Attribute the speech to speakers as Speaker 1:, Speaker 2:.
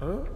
Speaker 1: 嗯。